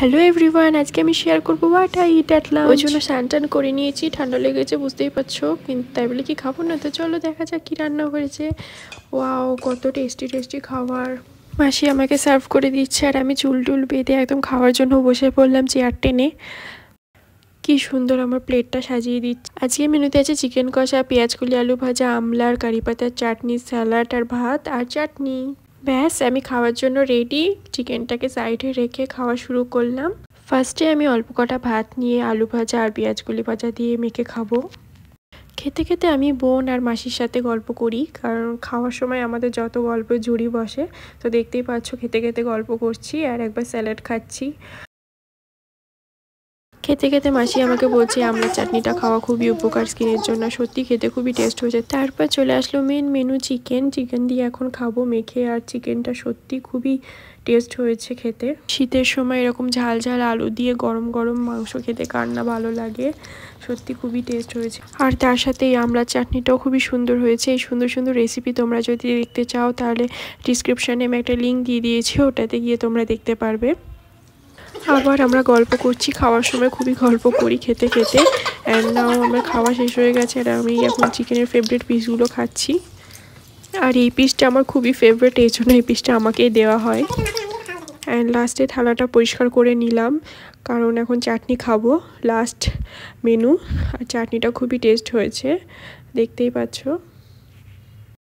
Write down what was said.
Hello everyone আজকে আমি share করব হোয়াট আই ইট অ্যাট ওই জন্য স্নান টান করে নিয়েছি ঠান্ডা লেগেছে বুঝতেই পারছ। কিন্তু তাই বলে কি খাব না? তো চলো দেখা যাক কী রান্না হয়েছে। ওয়াও কত টেস্টি টেস্টি খাবার। মাসি আমাকে সার্ভ করে দিচ্ছে আর আমি চুল টুল বেঁধে একদম খাওয়ার জন্য বসে পড়লাম চেয়ার টেনে। কি সুন্দর আমার প্লেটটা সাজিয়ে দিচ্ছে। আজকে মেনুতে আছে চিকেন কষা পেঁয়াজ কুলি আলু ভাজা আমলার কারি পাতার চাটনি স্যালাড আর ভাত আর চাটনি। ব্যাস, আমি খাওয়ার জন্য রেডি চিকেনটাকে সাইডে রেখে খাওয়া শুরু করলাম। ফার্স্টে আমি অল্প কটা ভাত নিয়ে আলু ভাজা আর পেঁয়াজগুলি ভাজা দিয়ে মেখে খাব। খেতে খেতে আমি বোন আর মাসির সাথে গল্প করি, কারণ খাওয়ার সময় আমাদের যত গল্প জুড়ি বসে, তো দেখতেই পাচ্ছ খেতে খেতে গল্প করছি আর একবার স্যালাড খাচ্ছি। খেতে খেতে মাসি আমাকে বলছে, আমরা চাটনিটা খাওয়া খুবই উপকার স্কিনের জন্য, সত্যি খেতে খুবই টেস্ট হয়েছে। তারপর চলে আসলো মেন মেনু চিকেন চিকেন দিয়ে এখন খাব মেখে, আর চিকেনটা সত্যি খুবই টেস্ট হয়েছে খেতে। শীতের সময় এরকম ঝাল ঝাল আলু দিয়ে গরম গরম মাংস খেতে কার না ভালো লাগে, সত্যি খুবই টেস্ট হয়েছে। আর তার সাথে এই আমলার চাটনিটাও খুবই সুন্দর হয়েছে। এই সুন্দর সুন্দর রেসিপি তোমরা যদি দেখতে চাও, তাহলে ডিসক্রিপশানে আমি একটা লিঙ্ক দিয়ে দিয়েছি, ওটাতে গিয়ে তোমরা দেখতে পারবে। আবার আমরা গল্প করছি, খাওয়ার সময় খুবই গল্প করি খেতে খেতে। অ্যান্ড নাও আমার খাওয়া শেষ হয়ে গেছে আর আমি এখন চিকেনের ফেভারিট পিসগুলো খাচ্ছি। আর এই পিসটা আমার খুবই ফেভারিট এই জন্য এই পিসটা আমাকেই দেওয়া হয়। অ্যান্ড লাস্টে থালাটা পরিষ্কার করে নিলাম, কারণ এখন চাটনি খাব লাস্ট মেনু আর চাটনিটা খুবই টেস্ট হয়েছে, দেখতেই পাচ্ছ।